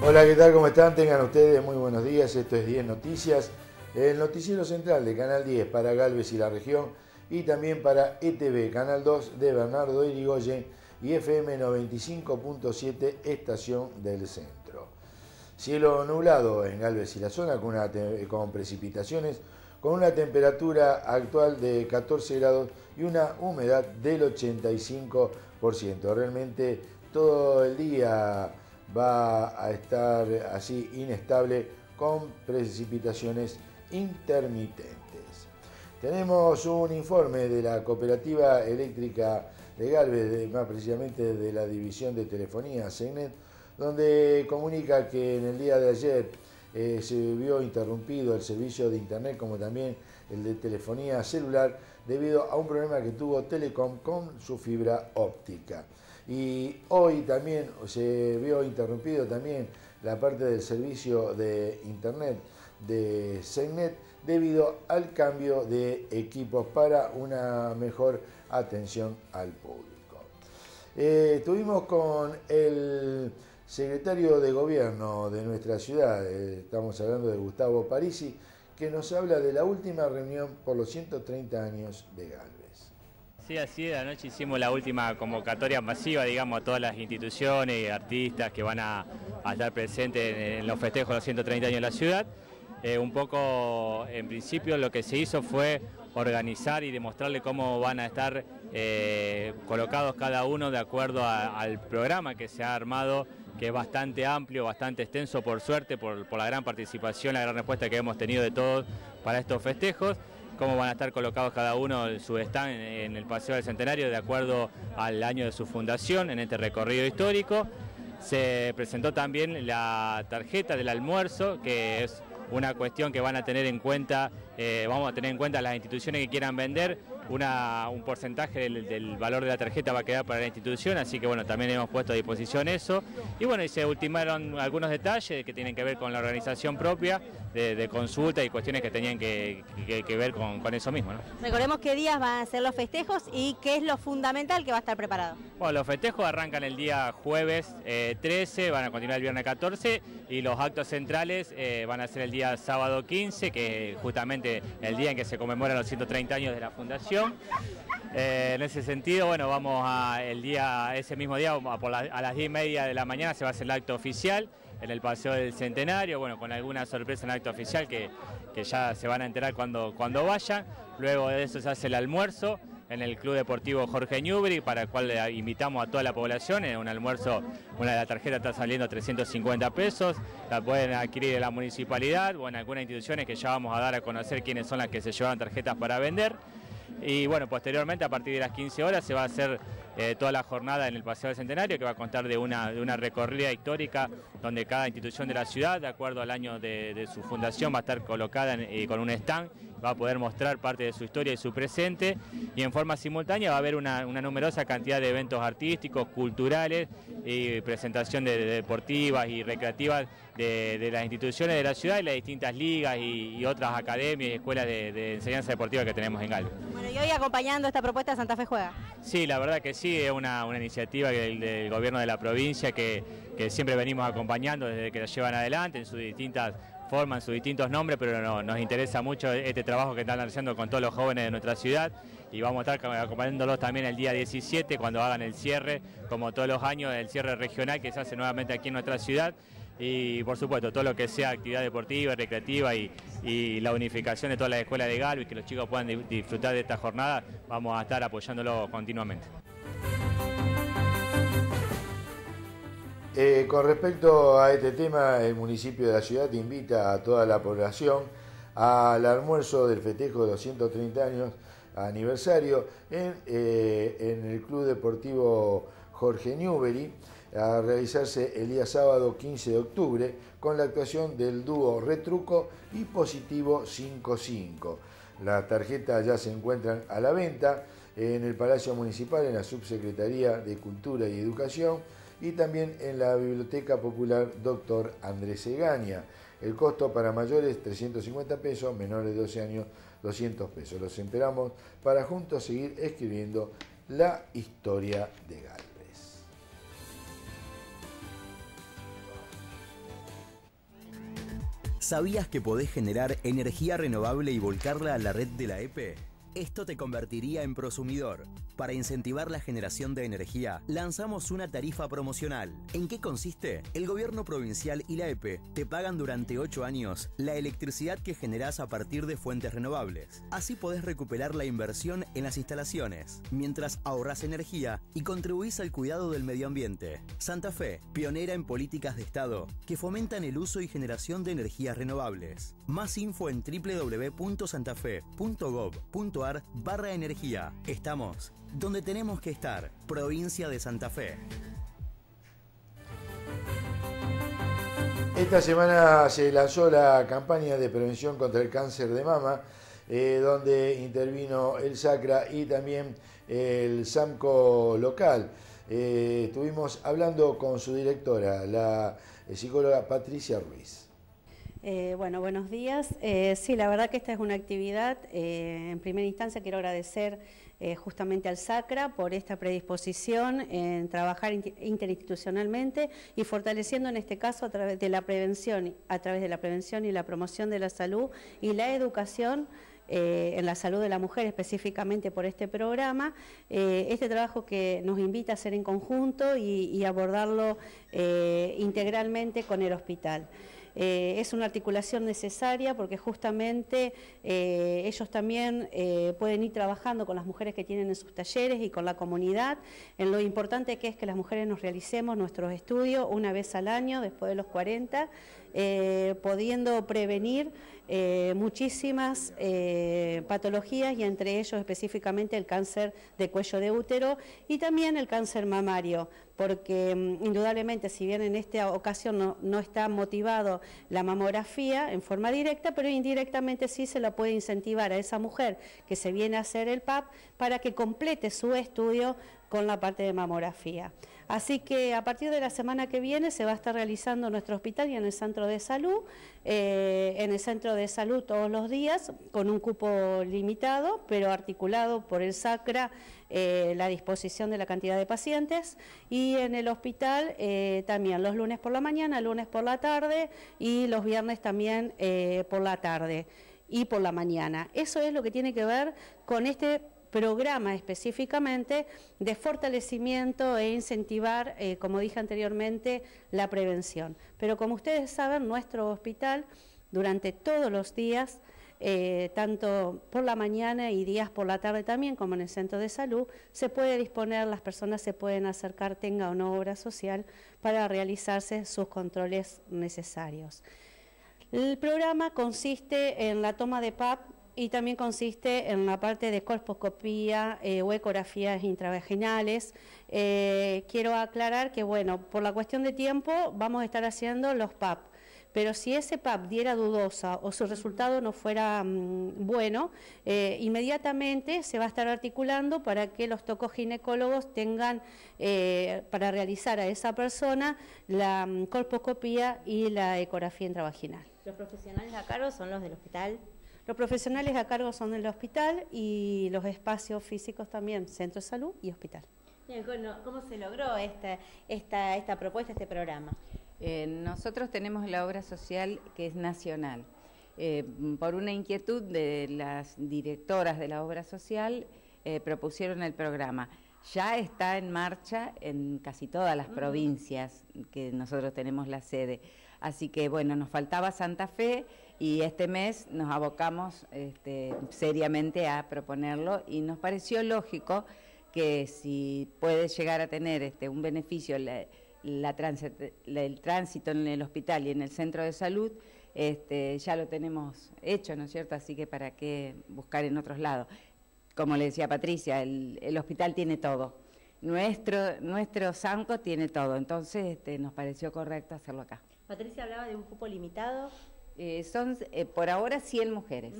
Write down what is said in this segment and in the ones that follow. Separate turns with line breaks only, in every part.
Hola, ¿qué tal? ¿Cómo están? Tengan ustedes muy buenos días. Esto es 10 Noticias, el noticiero central de Canal 10 para Galvez y la región y también para ETV, Canal 2 de Bernardo Irigoyen y FM 95.7, Estación del Centro. Cielo nublado en Galvez y la zona con, con precipitaciones, con una temperatura actual de 14 grados y una humedad del 85%. Realmente todo el día va a estar así inestable con precipitaciones intermitentes. Tenemos un informe de la Cooperativa Eléctrica de Galvez, más precisamente de la División de Telefonía, CENET, donde comunica que en el día de ayer eh, se vio interrumpido el servicio de Internet como también el de telefonía celular debido a un problema que tuvo Telecom con su fibra óptica. Y hoy también se vio interrumpido también la parte del servicio de internet de CENET debido al cambio de equipos para una mejor atención al público. Eh, estuvimos con el secretario de gobierno de nuestra ciudad, eh, estamos hablando de Gustavo Parisi, que nos habla de la última reunión por los 130 años de Galvez.
Sí, así es. Anoche hicimos la última convocatoria masiva, digamos, a todas las instituciones y artistas que van a, estar presentes en, los festejos de los 130 años de la ciudad. Eh, un poco, en principio, lo que se hizo fue organizar y demostrarle cómo van a estar eh, colocados cada uno de acuerdo al programa que se ha armado, que es bastante amplio, bastante extenso, por suerte, por, por la gran participación, la gran respuesta que hemos tenido de todos para estos festejos cómo van a estar colocados cada uno su stand en, el Paseo del Centenario de acuerdo al año de su fundación en este recorrido histórico. Se presentó también la tarjeta del almuerzo, que es una cuestión que van a tener en cuenta, eh, vamos a tener en cuenta las instituciones que quieran vender, un porcentaje del, valor de la tarjeta va a quedar para la institución, así que bueno, también hemos puesto a disposición eso. Y bueno, y se ultimaron algunos detalles que tienen que ver con la organización propia, de, consulta y cuestiones que tenían que, ver con, eso mismo.
Recordemos qué días van a ser los festejos y qué es lo fundamental que va a estar preparado.
Bueno, los festejos arrancan el día jueves 13, eh, van a continuar el viernes 14 y los actos centrales eh, van a ser el día sábado 15, que justamente el día en que se conmemoran los 130 años de la fundación. Eh, en ese sentido, bueno, vamos a el día, ese mismo día, a, las 10 y media de la mañana se va a hacer el acto oficial en el Paseo del Centenario, bueno, con alguna sorpresa en el acto oficial que, ya se van a enterar cuando, cuando vayan. Luego de eso se hace el almuerzo en el Club Deportivo Jorge Newbery, para el cual invitamos a toda la población. En un almuerzo, una de las tarjetas está saliendo 350 pesos, la pueden adquirir en la municipalidad o en algunas instituciones que ya vamos a dar a conocer quiénes son las que se llevan tarjetas para vender. Y bueno, posteriormente a partir de las 15 horas se va a hacer eh, toda la jornada en el Paseo del Centenario, que va a contar de una, de una recorrida histórica donde cada institución de la ciudad, de acuerdo al año de, su fundación, va a estar colocada eh, con un stand, va a poder mostrar parte de su historia y su presente, y en forma simultánea va a haber una, numerosa cantidad de eventos artísticos, culturales y presentación de, deportivas y recreativas de, las instituciones de la ciudad y las distintas ligas y, otras academias y escuelas de, enseñanza deportiva que tenemos en Galvez.
Bueno, y hoy acompañando esta propuesta Santa Fe Juega.
Sí, la verdad que sí, es una, iniciativa del, gobierno de la provincia que que siempre venimos acompañando desde que la llevan adelante en sus distintas formas, en sus distintos nombres, pero nos interesa mucho este trabajo que están haciendo con todos los jóvenes de nuestra ciudad y vamos a estar acompañándolos también el día 17 cuando hagan el cierre, como todos los años, el cierre regional que se hace nuevamente aquí en nuestra ciudad y por supuesto todo lo que sea actividad deportiva, recreativa y, la unificación de todas las escuelas de Galvez, que los chicos puedan disfrutar de esta jornada, vamos a estar apoyándolo continuamente.
Eh, con respecto a este tema, el municipio de la ciudad invita a toda la población al almuerzo del festejo de los 130 años aniversario en, eh, el Club Deportivo Jorge Newbery a realizarse el día sábado 15 de octubre con la actuación del dúo Retruco y Positivo 55. Las tarjetas ya se encuentran a la venta en el Palacio Municipal, en la Subsecretaría de Cultura y Educación y también en la Biblioteca Popular Dr. Andrés Egaña. El costo para mayores 350 pesos, menores de 12 años 200 pesos. Los esperamos para juntos seguir escribiendo la historia de Galvez.
¿Sabías que podés generar energía renovable y volcarla a la red de la EPE? Esto te convertiría en prosumidor. Para incentivar la generación de energía, lanzamos una tarifa promocional. ¿En qué consiste? El gobierno provincial y la EPE te pagan durante 8 años la electricidad que generás a partir de fuentes renovables. Así podés recuperar la inversión en las instalaciones, mientras ahorras energía y contribuís al cuidado del medio ambiente. Santa Fe, pionera en políticas de Estado que fomentan el uso y generación de energías renovables. Más info en www.santafe.gov.ar barra energía. Estamos donde tenemos que estar, provincia de Santa Fe.
Esta semana se lanzó la campaña de prevención contra el cáncer de mama, eh, donde intervino el SACRA y también el SAMCO local. Eh, estuvimos hablando con su directora, la psicóloga Patricia Ruiz.
Eh, bueno, buenos días. Eh, sí, la verdad que esta es una actividad. Eh, en primera instancia quiero agradecer justamente al SACRA por esta predisposición en trabajar interinstitucionalmente y fortaleciendo en este caso a través de la prevención, a través de la prevención y la promoción de la salud y la educación en la salud de la mujer específicamente por este programa, este trabajo que nos invita a hacer en conjunto y abordarlo integralmente con el hospital. Eh, es una articulación necesaria porque justamente eh, ellos también eh, pueden ir trabajando con las mujeres que tienen en sus talleres y con la comunidad, en lo importante que es que las mujeres nos realicemos nuestros estudios una vez al año después de los 40, pudiendo prevenir muchísimas patologías y entre ellos específicamente el cáncer de cuello de útero y también el cáncer mamario porque mm, indudablemente si bien en esta ocasión no, está motivado la mamografía en forma directa, pero indirectamente sí se la puede incentivar a esa mujer que se viene a hacer el PAP para que complete su estudio con la parte de mamografía. Así que a partir de la semana que viene se va a estar realizando en nuestro hospital y en el centro de salud, eh, en el centro de salud todos los días, con un cupo limitado, pero articulado por el SACRA eh, la disposición de la cantidad de pacientes y en el hospital eh, también los lunes por la mañana, lunes por la tarde y los viernes también por la tarde y por la mañana. Eso es lo que tiene que ver con este programa específicamente de fortalecimiento e incentivar, eh, como dije anteriormente, la prevención. Pero como ustedes saben, nuestro hospital durante todos los días, eh, tanto por la mañana y días por la tarde también, como en el centro de salud, se puede disponer, las personas se pueden acercar, tenga o no obra social, para realizarse sus controles necesarios. El programa consiste en la toma de PAP y también consiste en la parte de colposcopía eh, o ecografías intravaginales. Eh, quiero aclarar que, bueno, por la cuestión de tiempo vamos a estar haciendo los PAP, pero si ese PAP diera dudosa o su resultado no fuera mm, bueno, eh, inmediatamente se va a estar articulando para que los tocoginecólogos tengan para realizar a esa persona la mm, colposcopía y la ecografía intravaginal.
¿Los profesionales a cargo son los del hospital?
Los profesionales a cargo son el hospital y los espacios físicos también, centro de salud y hospital.
¿Cómo se logró esta, esta, esta propuesta, este programa?
Eh, nosotros tenemos la obra social que es nacional. Eh, por una inquietud de las directoras de la obra social, eh, propusieron el programa. Ya está en marcha en casi todas las provincias que nosotros tenemos la sede. Así que bueno, nos faltaba Santa Fe y este mes nos abocamos este, seriamente a proponerlo y nos pareció lógico que si puede llegar a tener este, un beneficio el tránsito en el hospital y en el centro de salud, este, ya lo tenemos hecho, ¿no es cierto? Así que para qué buscar en otros lados. Como le decía Patricia, el, hospital tiene todo. Nuestro, nuestro Sanco tiene todo, entonces este, nos pareció correcto hacerlo acá.
Patricia hablaba de un cupo limitado.
Eh, son eh, por ahora 100 mujeres,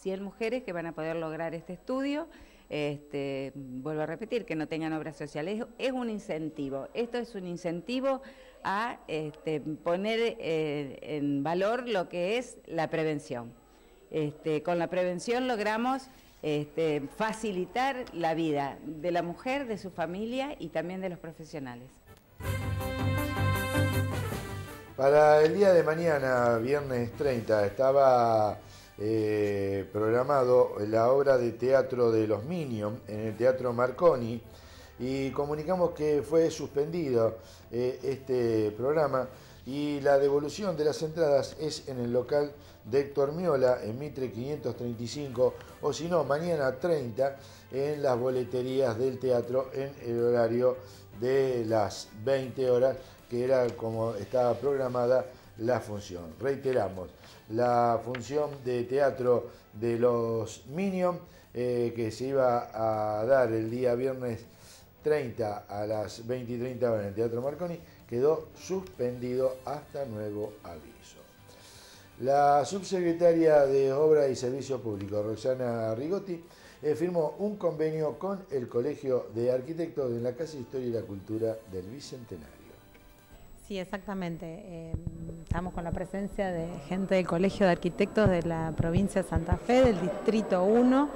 100 mujeres que van a poder lograr este estudio. Este, vuelvo a repetir, que no tengan obras sociales, es, un incentivo. Esto es un incentivo a este, poner eh, en valor lo que es la prevención. Este, con la prevención logramos este, facilitar la vida de la mujer, de su familia y también de los profesionales.
Para el día de mañana, viernes 30, estaba eh, programado la obra de teatro de los Minions en el Teatro Marconi y comunicamos que fue suspendido eh, este programa y la devolución de las entradas es en el local de Héctor Miola en Mitre 535 o si no, mañana 30 en las boleterías del teatro en el horario de las 20 horas que era como estaba programada la función. Reiteramos, la función de teatro de los Minions eh, que se iba a dar el día viernes 30 a las 20 y 30 horas en el Teatro Marconi quedó suspendido hasta nuevo aviso. La subsecretaria de Obra y Servicio Público, Roxana Rigotti, eh, firmó un convenio con el Colegio de Arquitectos de la Casa de Historia y la Cultura del Bicentenario.
Sí, exactamente. Eh, estamos con la presencia de gente del Colegio de Arquitectos de la provincia de Santa Fe, del Distrito 1,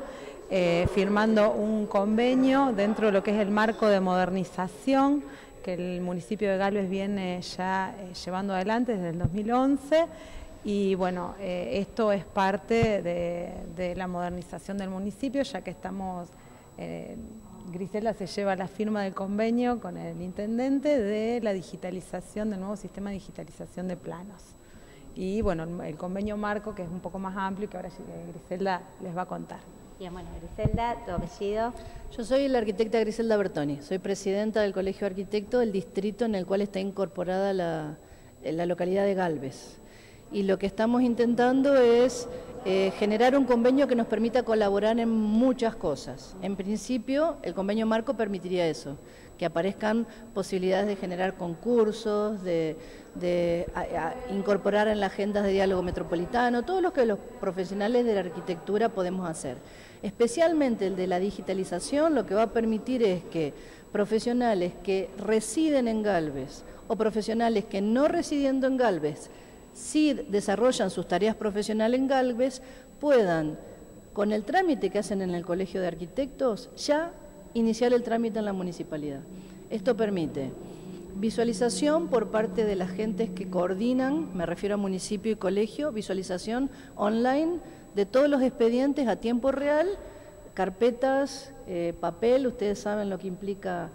eh, firmando un convenio dentro de lo que es el marco de modernización que el municipio de Galvez viene ya eh, llevando adelante desde el 2011. Y bueno, esto es parte de, la modernización del municipio, ya que estamos Grisela se lleva la firma del convenio con el intendente de la digitalización, del nuevo sistema de digitalización de planos. Y bueno, el convenio marco, que es un poco más amplio, que ahora Griselda les va a contar.
Bien, bueno, Griselda, tu apellido.
Yo soy la arquitecta Griselda Bertoni, soy presidenta del Colegio de Arquitectos del distrito en el cual está incorporada la, la localidad de Galvez. Y lo que estamos intentando es eh, generar un convenio que nos permita colaborar en muchas cosas. En principio, el convenio marco permitiría eso, que aparezcan posibilidades de generar concursos, de, incorporar en las agendas de diálogo metropolitano, todo lo que los profesionales de la arquitectura podemos hacer. Especialmente el de la digitalización, lo que va a permitir es que profesionales que residen en Galvez o profesionales que no residiendo en Galvez si desarrollan sus tareas profesionales en Galvez, puedan, con el trámite que hacen en el Colegio de Arquitectos, ya iniciar el trámite en la municipalidad. Esto permite visualización por parte de las gentes que coordinan, me refiero a municipio y colegio, visualización online de todos los expedientes a tiempo real, carpetas, eh, papel, ustedes saben lo que implica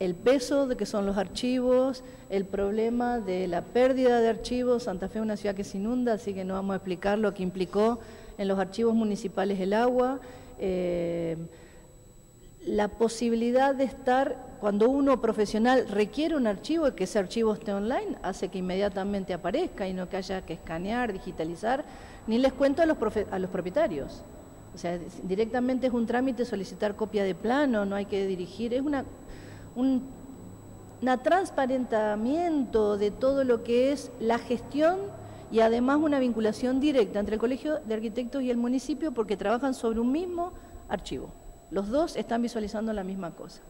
el peso de que son los archivos, el problema de la pérdida de archivos. Santa Fe es una ciudad que se inunda, así que no vamos a explicar lo que implicó en los archivos municipales el agua. Eh, la posibilidad de estar, cuando uno profesional requiere un archivo y que ese archivo esté online, hace que inmediatamente aparezca y no que haya que escanear, digitalizar, ni les cuento a los, a los propietarios. O sea, directamente es un trámite solicitar copia de plano, no hay que dirigir, es una un transparentamiento de todo lo que es la gestión y además una vinculación directa entre el Colegio de Arquitectos y el municipio porque trabajan sobre un mismo archivo. Los dos están visualizando la misma cosa.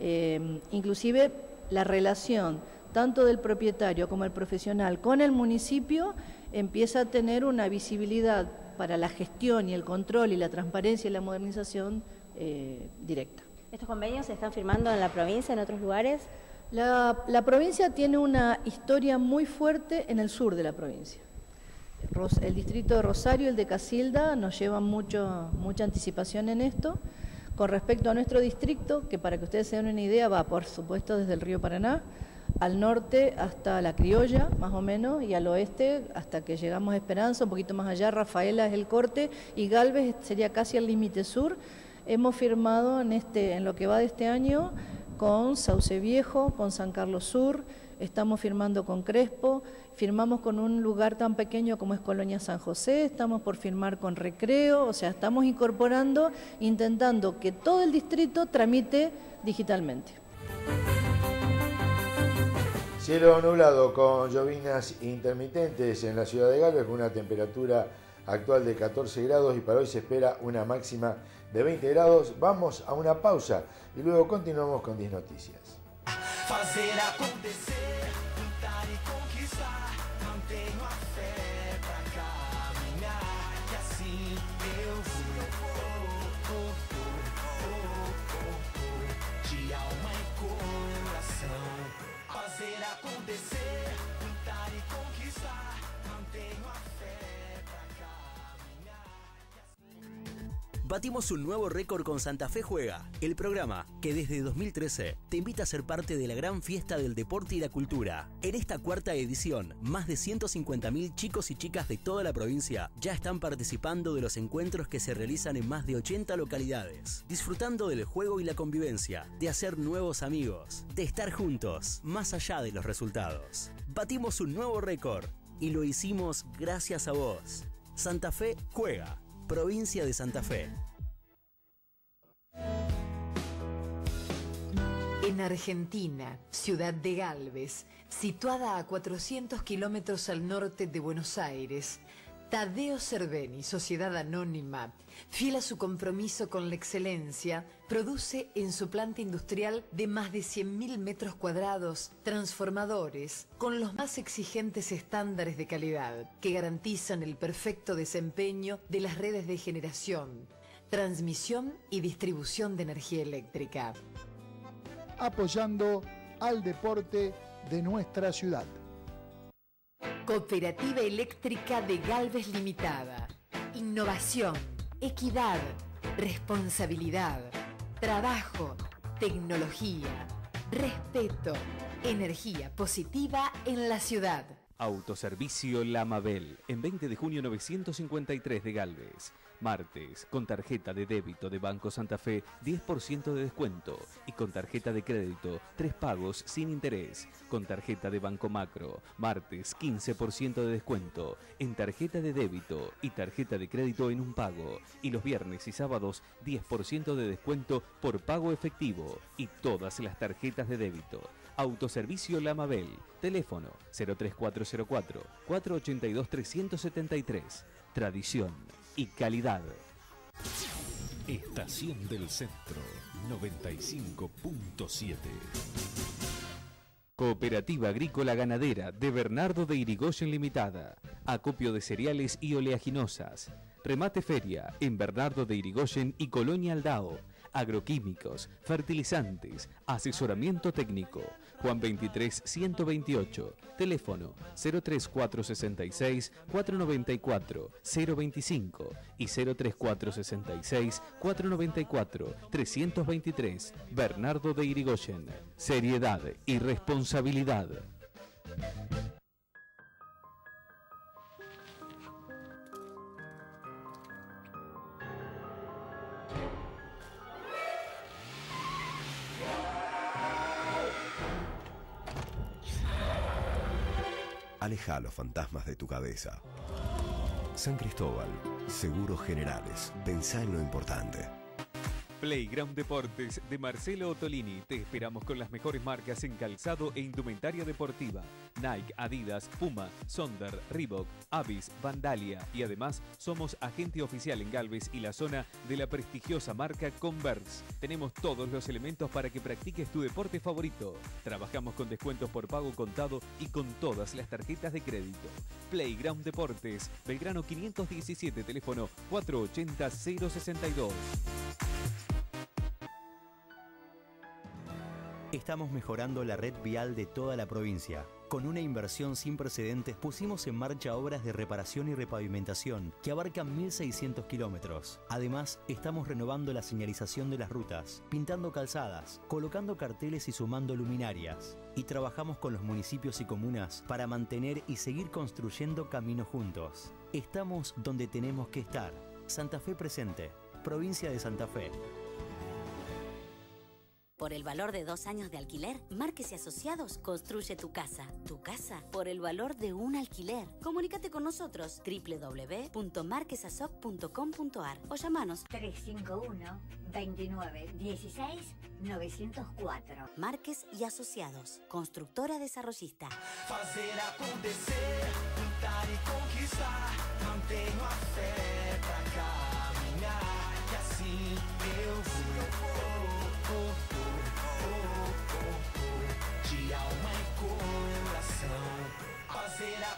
Eh, inclusive la relación tanto del propietario como el profesional con el municipio empieza a tener una visibilidad para la gestión y el control y la transparencia y la modernización eh, directa.
¿Estos convenios se están firmando en la provincia, en otros lugares?
La, provincia tiene una historia muy fuerte en el sur de la provincia. El distrito de Rosario el de Casilda nos llevan mucho, mucha anticipación en esto. Con respecto a nuestro distrito, que para que ustedes se den una idea, va por supuesto desde el río Paraná, al norte hasta la Criolla, más o menos, y al oeste hasta que llegamos a Esperanza, un poquito más allá, Rafaela es el corte, y Galvez sería casi el límite sur. Hemos firmado en, este, en lo que va de este año con Sauce Viejo, con San Carlos Sur, estamos firmando con Crespo, firmamos con un lugar tan pequeño como es Colonia San José, estamos por firmar con Recreo, o sea, estamos incorporando, intentando que todo el distrito tramite digitalmente.
Cielo nublado con llovinas intermitentes en la ciudad de Galvez con una temperatura actual de 14 grados y para hoy se espera una máxima de 20 grados. Vamos a una pausa y luego continuamos con 10 noticias.
Batimos un nuevo récord con Santa Fe Juega, el programa que desde 2013 te invita a ser parte de la gran fiesta del deporte y la cultura. En esta cuarta edición, más de 150.000 chicos y chicas de toda la provincia ya están participando de los encuentros que se realizan en más de 80 localidades, disfrutando del juego y la convivencia, de hacer nuevos amigos, de estar juntos, más allá de los resultados. Batimos un nuevo récord y lo hicimos gracias a vos. Santa Fe Juega provincia de Santa Fe.
En Argentina, ciudad de Galvez, situada a 400 kilómetros al norte de Buenos Aires, Tadeo Cerveni, Sociedad Anónima, fiel a su compromiso con la excelencia, produce en su planta industrial de más de 100.000 metros cuadrados transformadores con los más exigentes estándares de calidad que garantizan el perfecto desempeño de las redes de generación, transmisión y distribución de energía eléctrica.
Apoyando al deporte de nuestra ciudad.
Cooperativa Eléctrica de Galvez Limitada. Innovación, equidad, responsabilidad, trabajo, tecnología, respeto, energía positiva en la ciudad.
Autoservicio Lamabel, en 20 de junio 953 de Galvez. Martes, con tarjeta de débito de Banco Santa Fe, 10% de descuento. Y con tarjeta de crédito, tres pagos sin interés. Con tarjeta de Banco Macro, martes, 15% de descuento. En tarjeta de débito y tarjeta de crédito en un pago. Y los viernes y sábados, 10% de descuento por pago efectivo. Y todas las tarjetas de débito. Autoservicio Lamabel. Teléfono 03404 482 373. Tradición y calidad.
Estación del Centro 95.7.
Cooperativa Agrícola Ganadera de Bernardo de Irigoyen Limitada. Acopio de cereales y oleaginosas. Remate Feria en Bernardo de Irigoyen y Colonia Aldao agroquímicos, fertilizantes, asesoramiento técnico. Juan 23 128, teléfono 03466 494 025 y 03466 494 323. Bernardo de Irigoyen. Seriedad y responsabilidad.
Aleja los fantasmas de tu cabeza. San Cristóbal, Seguros Generales. Pensá en lo importante.
Playground Deportes de Marcelo Ottolini. Te esperamos con las mejores marcas en calzado e indumentaria deportiva. Nike, Adidas, Puma, Sonder, Reebok, Avis, Vandalia y además somos agente oficial en Galvez y la zona de la prestigiosa marca Converse. Tenemos todos los elementos para que practiques tu deporte favorito. Trabajamos con descuentos por pago contado y con todas las tarjetas de crédito. Playground Deportes, Belgrano 517, teléfono 480 062.
Estamos mejorando la red vial de toda la provincia. Con una inversión sin precedentes pusimos en marcha obras de reparación y repavimentación que abarcan 1.600 kilómetros. Además, estamos renovando la señalización de las rutas, pintando calzadas, colocando carteles y sumando luminarias. Y trabajamos con los municipios y comunas para mantener y seguir construyendo caminos juntos. Estamos donde tenemos que estar. Santa Fe presente. Provincia de Santa Fe.
Por el valor de dos años de alquiler, Márquez y Asociados construye tu casa. Tu casa por el valor de un alquiler. Comunícate con nosotros www.marquesasoc.com.ar o llamanos
351 29 16 904.
Márquez y Asociados, constructora desarrollista.
Fazer acontecer, lutar y conquistar. Mantengo a fé pra caminhar. E assim eu vou, Caminhar.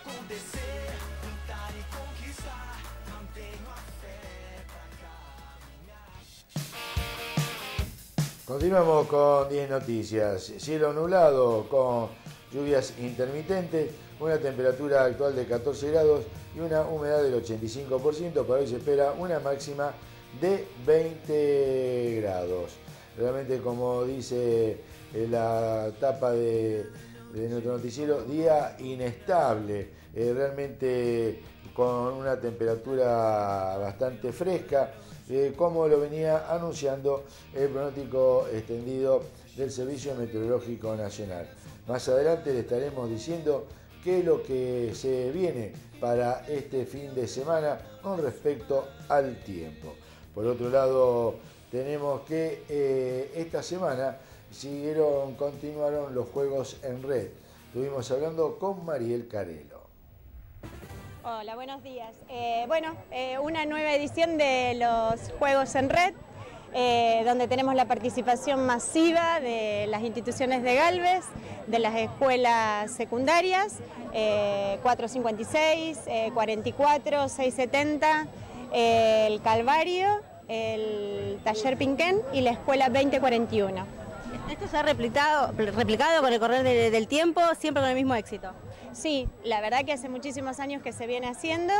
Continuamos con 10 noticias. Cielo nublado con lluvias intermitentes, una temperatura actual de 14 grados y una humedad del 85%. Para hoy se espera una máxima de 20 grados. Realmente como dice eh, la tapa de, de nuestro noticiero, día inestable, eh, realmente con una temperatura bastante fresca, eh, como lo venía anunciando el pronóstico extendido del Servicio Meteorológico Nacional. Más adelante le estaremos diciendo qué es lo que se viene para este fin de semana con respecto al tiempo. Por otro lado, tenemos que eh, esta semana siguieron, continuaron los juegos en red. Estuvimos hablando con Mariel Carelo.
Hola, buenos días. Eh, bueno, eh, una nueva edición de los Juegos en Red, eh, donde tenemos la participación masiva de las instituciones de Galvez, de las escuelas secundarias, 456, 44, 670, el Calvario, el Taller Pinquén y la escuela 2041.
Esto se ha replicado, replicado con el correr de- del tiempo, siempre con el mismo éxito.
Sí, la verdad que hace muchísimos años que se viene haciendo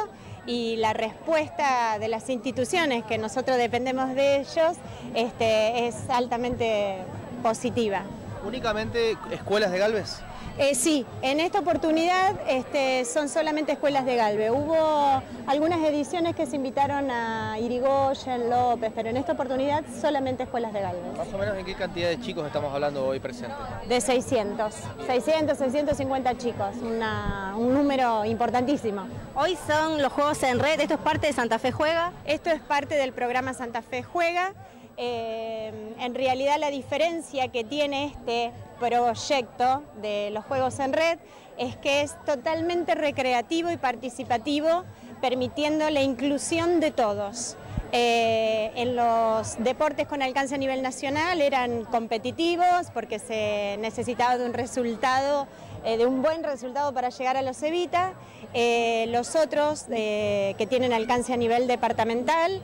y la respuesta de las instituciones que nosotros dependemos de ellos este, es altamente positiva.
¿Únicamente escuelas de Galvez?
Eh, sí, en esta oportunidad este, son solamente escuelas de Galve. Hubo algunas ediciones que se invitaron a Irigoyen, López, pero en esta oportunidad solamente escuelas de Galve.
Más o menos en qué cantidad de chicos estamos hablando hoy presentes.
De 600, 600, 650 chicos, una- un número importantísimo.
Hoy son los Juegos en Red, esto es parte de Santa Fe Juega.
Esto es parte del programa Santa Fe Juega. Eh, en realidad la diferencia que tiene este proyecto de los Juegos en Red es que es totalmente recreativo y participativo, permitiendo la inclusión de todos. Eh, en los deportes con alcance a nivel nacional eran competitivos porque se necesitaba de un resultado, eh, de un buen resultado para llegar a los Evita. Eh, los otros eh, que tienen alcance a nivel departamental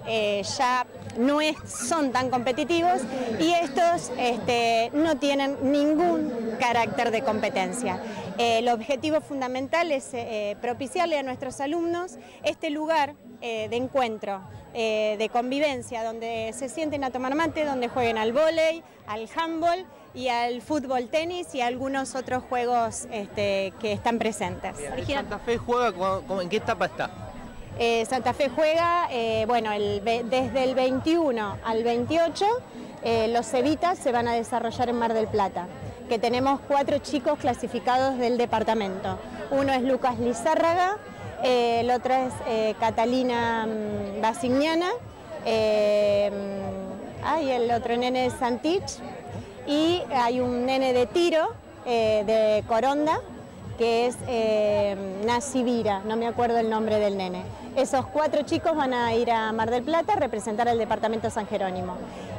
ya no son tan competitivos y estos este, no tienen ningún carácter de competencia. El objetivo fundamental es propiciarle a nuestros alumnos este lugar de encuentro, de convivencia, donde se sienten a tomar mate, donde jueguen al vóley, al handball y al fútbol tenis y algunos otros juegos este, que están presentes.
¿Santa Fe juega en qué etapa está?
Eh, Santa Fe juega, eh, bueno, el desde el 21 al 28, eh, los Evitas se van a desarrollar en Mar del Plata, que tenemos cuatro chicos clasificados del departamento. Uno es Lucas Lizárraga, el otro es Catalina mm, Basigniana, eh, mm, ay, el otro nene es Santich, y hay un nene de tiro eh, de Coronda, que es eh, Nasivira, no me acuerdo el nombre del nene. Esos cuatro chicos van a ir a Mar del Plata a representar al departamento San Jerónimo.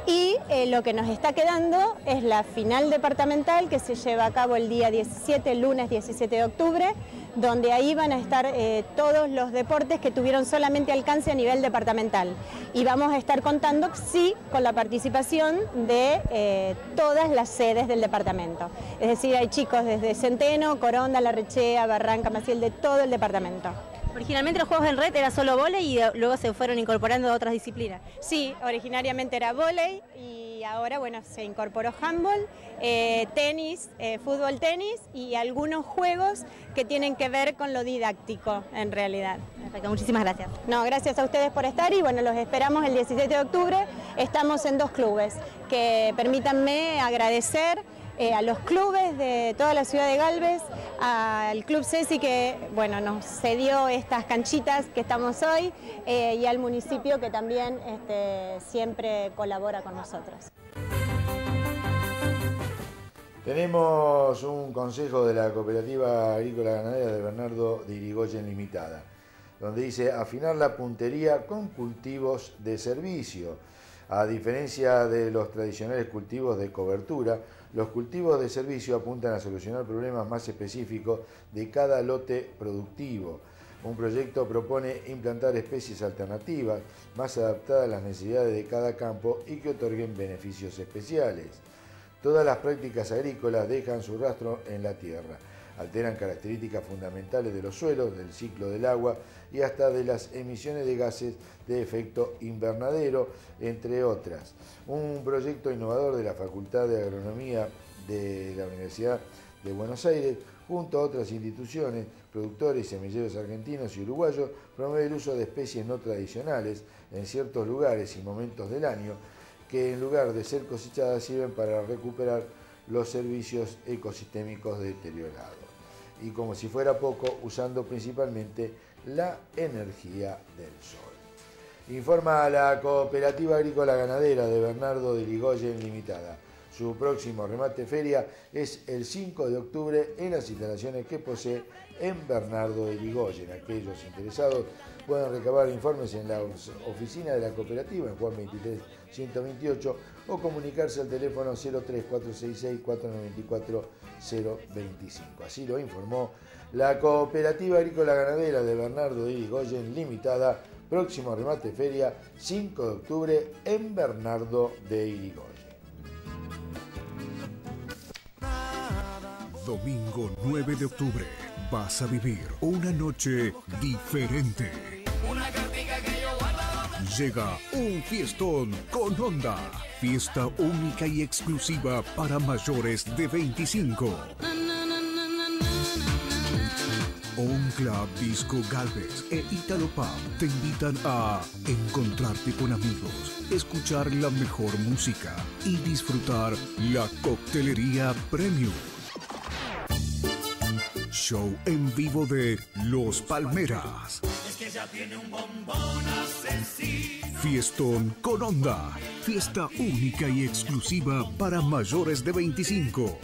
Y eh, lo que nos está quedando es la final departamental que se lleva a cabo el día 17, el lunes 17 de octubre, donde ahí van a estar eh, todos los deportes que tuvieron solamente alcance a nivel departamental. Y vamos a estar contando, sí, con la participación de eh, todas las sedes del departamento. Es decir, hay chicos desde Centeno, Coronda, Larrechea, Barranca, Maciel, de todo el departamento.
Originalmente los Juegos en Red era solo vóley y luego se fueron incorporando otras disciplinas.
Sí, originariamente era vóley y ahora bueno se incorporó handball, eh, tenis, eh, fútbol tenis y algunos juegos que tienen que ver con lo didáctico en realidad.
Perfecto, muchísimas gracias.
No, gracias a ustedes por estar y bueno, los esperamos el 17 de octubre. Estamos en dos clubes, que permítanme agradecer eh, a los clubes de toda la ciudad de Galvez, al Club Ceci que bueno, nos cedió estas canchitas que estamos hoy eh, y al municipio que también este, siempre colabora con nosotros.
Tenemos un consejo de la Cooperativa Agrícola Ganadera de Bernardo de Irigoyen Limitada, donde dice afinar la puntería con cultivos de servicio. A diferencia de los tradicionales cultivos de cobertura, los cultivos de servicio apuntan a solucionar problemas más específicos de cada lote productivo. Un proyecto propone implantar especies alternativas más adaptadas a las necesidades de cada campo y que otorguen beneficios especiales. Todas las prácticas agrícolas dejan su rastro en la tierra. Alteran características fundamentales de los suelos, del ciclo del agua y hasta de las emisiones de gases de efecto invernadero, entre otras. Un proyecto innovador de la Facultad de Agronomía de la Universidad de Buenos Aires, junto a otras instituciones, productores y semilleros argentinos y uruguayos, promueve el uso de especies no tradicionales en ciertos lugares y momentos del año que en lugar de ser cosechadas sirven para recuperar los servicios ecosistémicos deteriorados. Y como si fuera poco, usando principalmente la energía del sol. Informa la Cooperativa Agrícola Ganadera de Bernardo de Ligoyen Limitada. Su próximo remate feria es el 5 de octubre en las instalaciones que posee en Bernardo de Ligoyen. Aquellos interesados pueden recabar informes en la oficina de la cooperativa en Juan 23 128 o comunicarse al teléfono 03466 494 025. Así lo informó la Cooperativa Agrícola Ganadera de Bernardo de Irigoyen Limitada, próximo remate feria 5 de octubre en Bernardo de Irigoyen.
Domingo 9 de octubre vas a vivir una noche diferente. Llega un fiestón con onda. Fiesta única y exclusiva para mayores de 25. On Club Disco Galvez e Italo Pub te invitan a encontrarte con amigos, escuchar la mejor música y disfrutar la coctelería premium. Show en vivo de Los Palmeras.
Es que ya tiene un bombón asesino.
Fiestón con onda. Fiesta única y exclusiva para mayores de 25.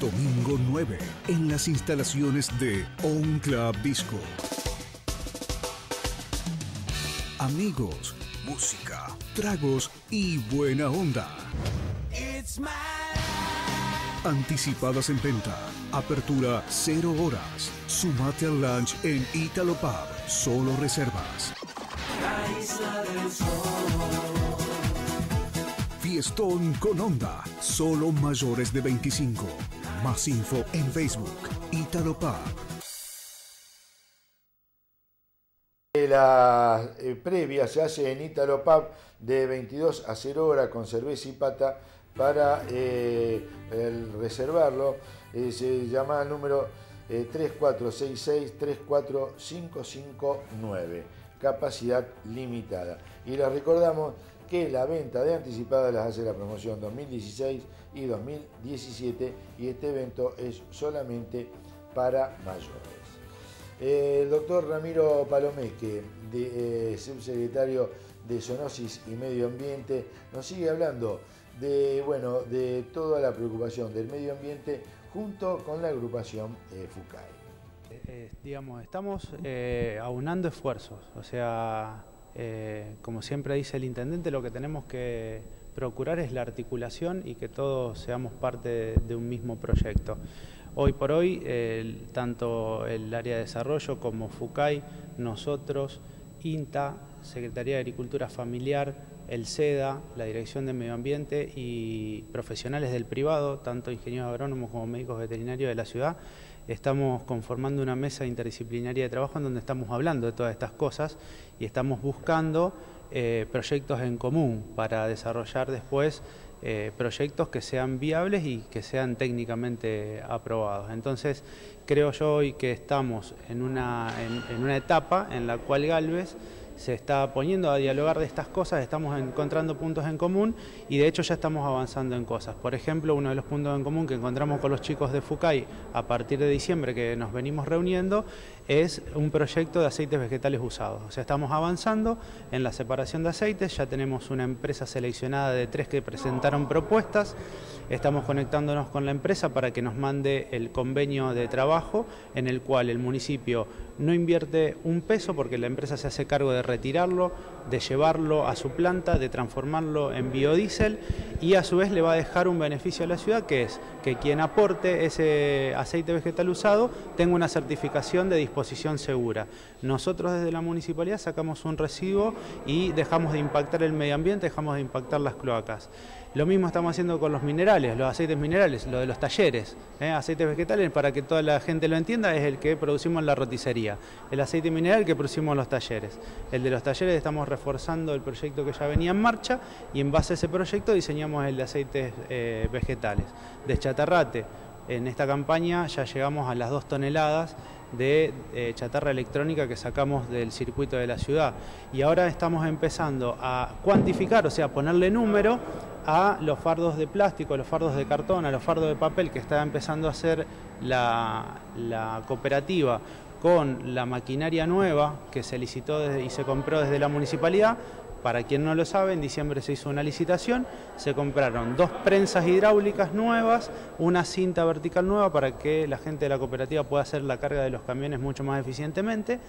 Domingo 9 en las instalaciones de On Club Disco. Amigos, música, tragos y buena onda.
It's my
Anticipadas en venta. Apertura 0 horas. Sumate al lunch en Italo Pub. Solo reservas.
la del sol.
Fiestón con onda. Solo mayores de 25. Más info en Facebook. Italo Pub.
La eh, previa se hace en Italo Pub de 22 a 0 horas con cerveza y pata para eh, el reservarlo. Eh, se llama al número eh, 3466-34559. Capacidad limitada. Y les recordamos que la venta de anticipadas las hace la promoción 2016 y 2017 y este evento es solamente para mayores. Eh, el doctor Ramiro Palomeque, de, eh, subsecretario de Zoonosis y Medio Ambiente, nos sigue hablando de, bueno, de toda la preocupación del medio ambiente junto con la agrupación eh, FUCAI.
Eh, digamos, estamos eh, aunando esfuerzos, o sea, eh, como siempre dice el intendente, lo que tenemos que procurar es la articulación y que todos seamos parte de, un mismo proyecto. Hoy por hoy, tanto el área de desarrollo como FUCAI, nosotros, INTA, Secretaría de Agricultura Familiar, el SEDA, la Dirección de Medio Ambiente y profesionales del privado, tanto ingenieros agrónomos como médicos veterinarios de la ciudad, estamos conformando una mesa interdisciplinaria de trabajo en donde estamos hablando de todas estas cosas y estamos buscando eh, proyectos en común para desarrollar después eh, proyectos que sean viables y que sean técnicamente aprobados. Entonces, creo yo hoy que estamos en una, en- en una etapa en la cual Galvez se está poniendo a dialogar de estas cosas, estamos encontrando puntos en común y de hecho ya estamos avanzando en cosas. Por ejemplo, uno de los puntos en común que encontramos con los chicos de FUCAI a partir de diciembre que nos venimos reuniendo es un proyecto de aceites vegetales usados. O sea, estamos avanzando en la separación de aceites, ya tenemos una empresa seleccionada de tres que presentaron propuestas, estamos conectándonos con la empresa para que nos mande el convenio de trabajo en el cual el municipio no invierte un peso porque la empresa se hace cargo de retirarlo, de llevarlo a su planta, de transformarlo en biodiesel y a su vez le va a dejar un beneficio a la ciudad que es que quien aporte ese aceite vegetal usado tenga una certificación de disposición segura. Nosotros desde la municipalidad sacamos un recibo y dejamos de impactar el medio ambiente, dejamos de impactar las cloacas. Lo mismo estamos haciendo con los minerales, los aceites minerales, lo de los talleres. ¿eh? Aceites vegetales, para que toda la gente lo entienda, es el que producimos en la roticería. El aceite mineral que producimos en los talleres. El de los talleres estamos reforzando el proyecto que ya venía en marcha y en base a ese proyecto diseñamos el de aceites eh, vegetales. De chatarrate, en esta campaña ya llegamos a las dos toneladas de eh, chatarra electrónica que sacamos del circuito de la ciudad. Y ahora estamos empezando a cuantificar, o sea, ponerle número a los fardos de plástico, a los fardos de cartón, a los fardos de papel que está empezando a hacer la, la cooperativa con la maquinaria nueva que se licitó y se compró desde la municipalidad para quien no lo sabe, en diciembre se hizo una licitación, se compraron dos prensas hidráulicas nuevas, una cinta vertical nueva para que la gente de la cooperativa pueda hacer la carga de los camiones mucho más eficientemente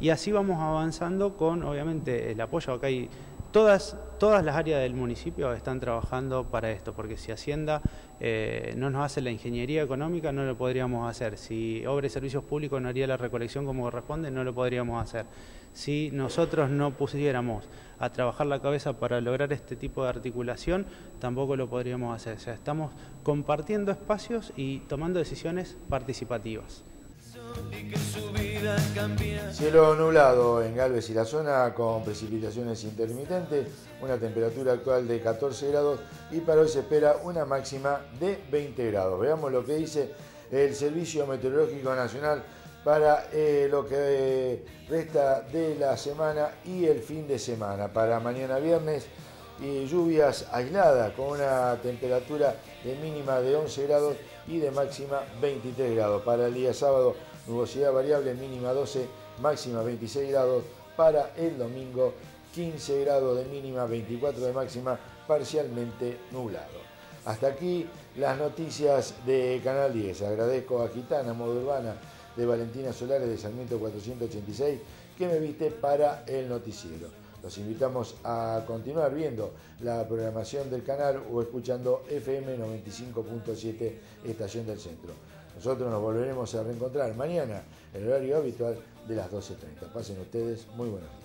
y así vamos avanzando con, obviamente, el apoyo. Acá hay todas, todas las áreas del municipio están trabajando para esto, porque si Hacienda eh, no nos hace la ingeniería económica, no lo podríamos hacer. Si Obra y Servicios Públicos no haría la recolección como corresponde, no lo podríamos hacer. Si nosotros no pusiéramos a trabajar la cabeza para lograr este tipo de articulación, tampoco lo podríamos hacer. O sea, estamos compartiendo espacios y tomando decisiones participativas.
Cielo nublado en Galvez y la zona con precipitaciones intermitentes, una temperatura actual de 14 grados y para hoy se espera una máxima de 20 grados. Veamos lo que dice el Servicio Meteorológico Nacional para eh, lo que eh, resta de la semana y el fin de semana. Para mañana viernes, y lluvias aisladas con una temperatura de mínima de 11 grados y de máxima 23 grados. Para el día sábado, nubosidad variable mínima 12, máxima 26 grados. Para el domingo, 15 grados de mínima, 24 de máxima, parcialmente nublado. Hasta aquí las noticias de Canal 10. Agradezco a Gitana, Modo Urbana, de Valentina Solares de Sarmiento 486 que me viste para el noticiero. Los invitamos a continuar viendo la programación del canal o escuchando FM 95.7 Estación del Centro. Nosotros nos volveremos a reencontrar mañana en el horario habitual de las 12.30. Pasen ustedes muy buenos días.